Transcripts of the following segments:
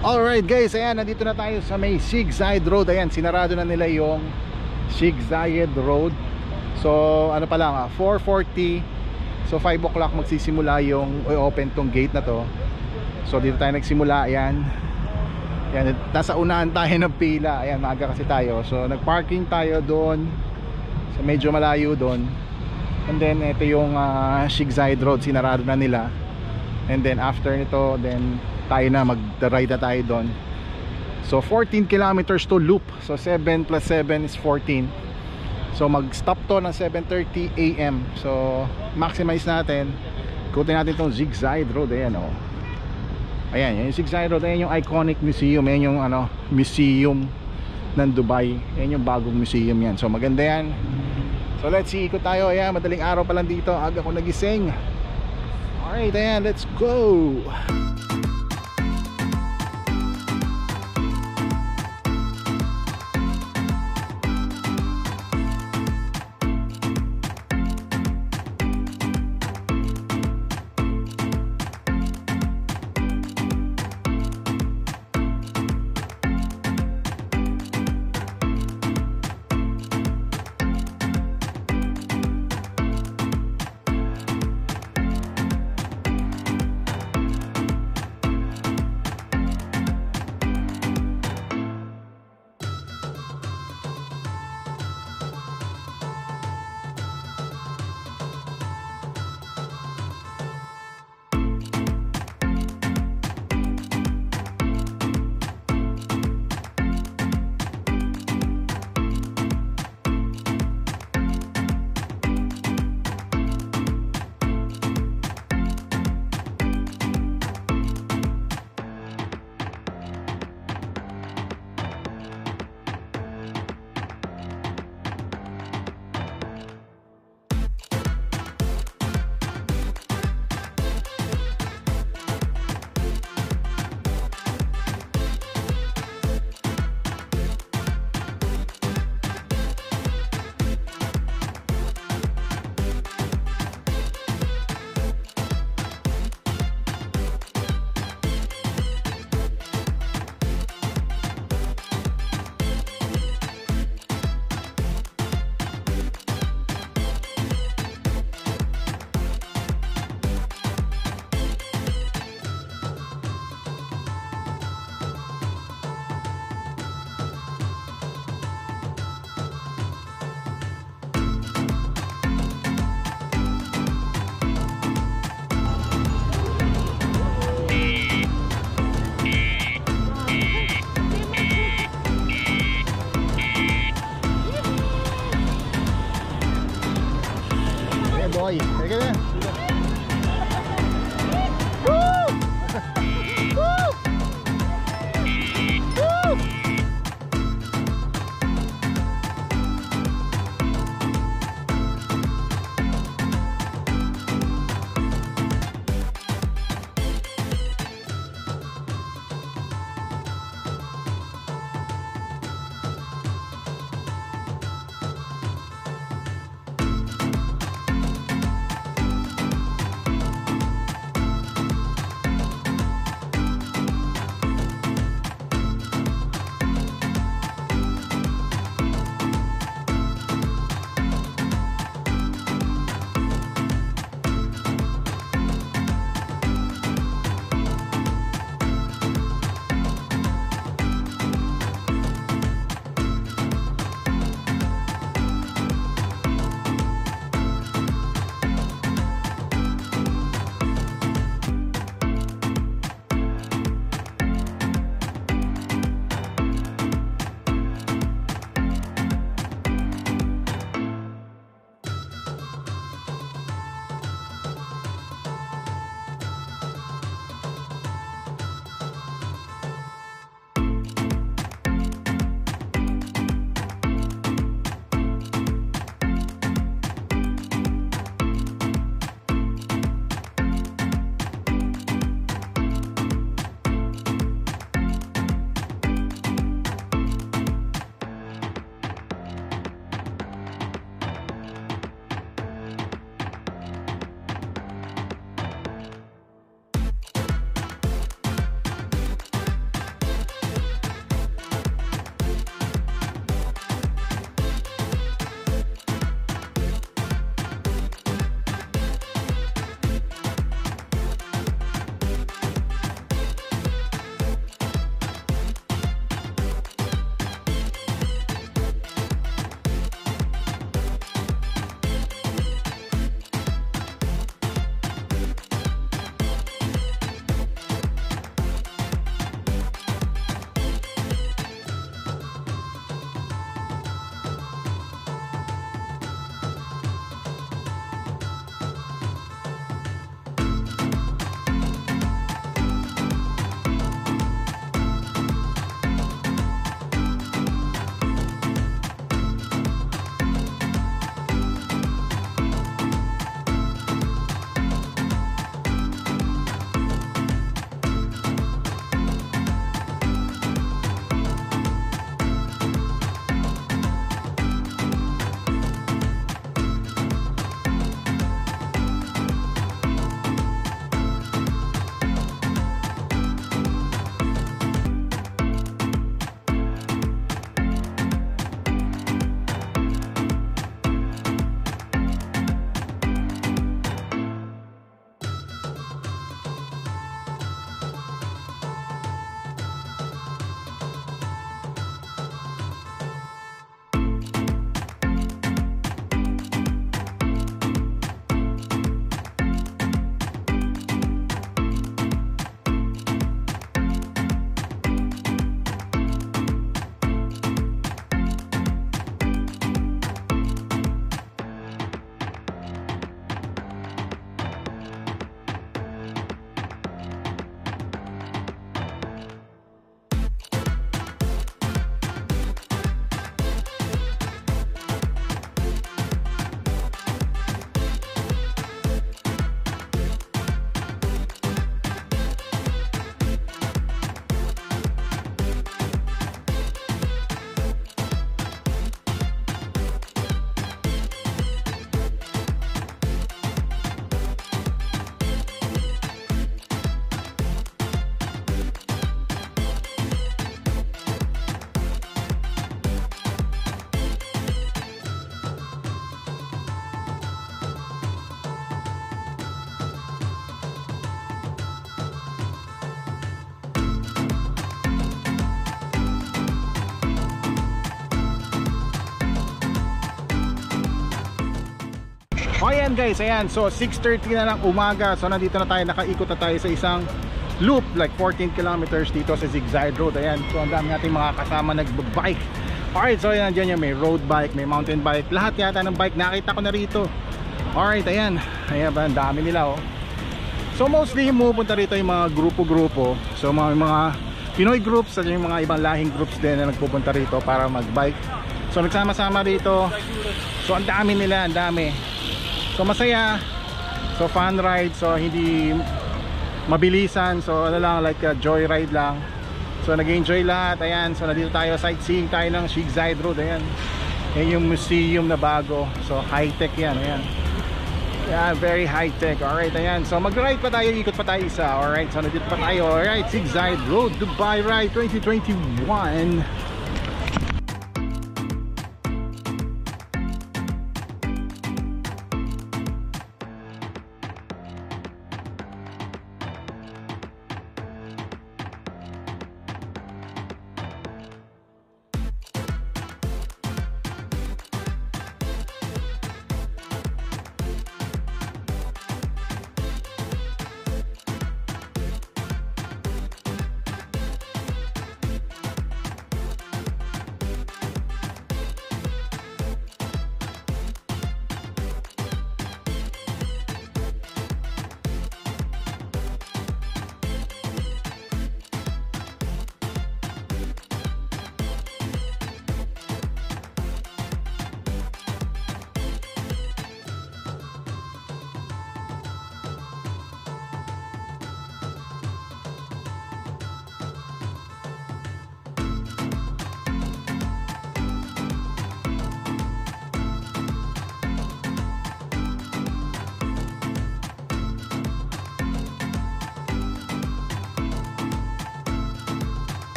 Alright guys, ayan, nandito na tayo sa may Zayed Road. Ayan, sinarado na nila yung Zayed Road. So, ano pa lang, ah, 4.40 So, 5 o'clock magsisimula yung open tong gate na to. So, dito tayo nagsimula, ayan. Ayan, nasa unahan tayo ng pila. Ayan, maaga kasi tayo. So, nagparking tayo doon. So, medyo malayo doon. And then, ito yung uh, Zayed Road. Sinarado na nila. And then, after nito, then tayo na mag-ride na tayo doon. So 14 kilometers to loop. So 7 plus 7 is 14 so mag stop to ng 7.30 am so maximize natin. Ikutin natin itong zigzag road. Ayan o oh. ayan yung zigzag road ayan yung iconic museum. Ayan yung ano museum ng Dubai. Ayan yung bagong museum yan. So maganda yan. So let's see. Ikot tayo. Ayan madaling araw pa lang dito. Aga ko nagising. Alright ayan. Let's go ayan guys, ayan. So 6.30 na lang umaga. So nandito na tayo, nakaikot na tayo sa isang loop like 14 kilometers dito sa Zigzag Road. Ayan, so ang dami nating mga kasama nagbabike. Alright, so ayan, dyan yan. May road bike, may mountain bike. Lahat yata ng bike, nakita ko na rito. Alright, ayan. Ayan ba, ang dami nila oh. So mostly pumupunta rito yung mga grupo-grupo. So mga, mga Pinoy groups at yung mga ibang lahing groups din na nagpupunta rito para magbike. So nagsama-sama rito. So ang dami nila, ang dami. So masaya. So fun ride. So hindi mabilisan. So ano lang like a joyride lang. So nag-enjoy lahat. Ayan. So nandito tayo sightseeing tayo ng Shigzide Road. Ayan. Yan yung museum na bago. So high-tech yan. Ayan. Yeah, very high-tech. Alright, ayan. So mag-ride pa tayo, ikot pa tayo isa. Alright, so nandito pa tayo. Alright, Zigzag Road Dubai Ride 2021.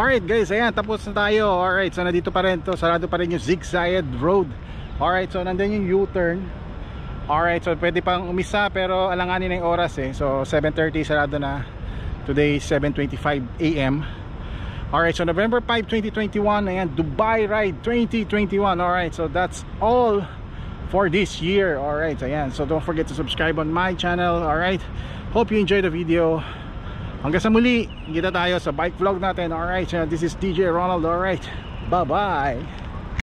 Alright guys, ayan, tapos na tayo. Alright, so nandito pa rin to. Sarado pa rin yung Zigzag Road. Alright, so nandun yung U-turn. Alright, so pwede pang umisa Pero alanganin na yung oras eh. So 7.30 sarado na. Today 7.25 AM Alright, so November 5, 2021 Ayan, Dubai Ride 2021 Alright, so that's all For this year. Alright, ayan. So don't forget to subscribe on my channel. Alright, hope you enjoyed the video Hanggang sa muli, kita tayo sa bike vlog natin. Alright, this is DJ Ronald. Alright, bye-bye.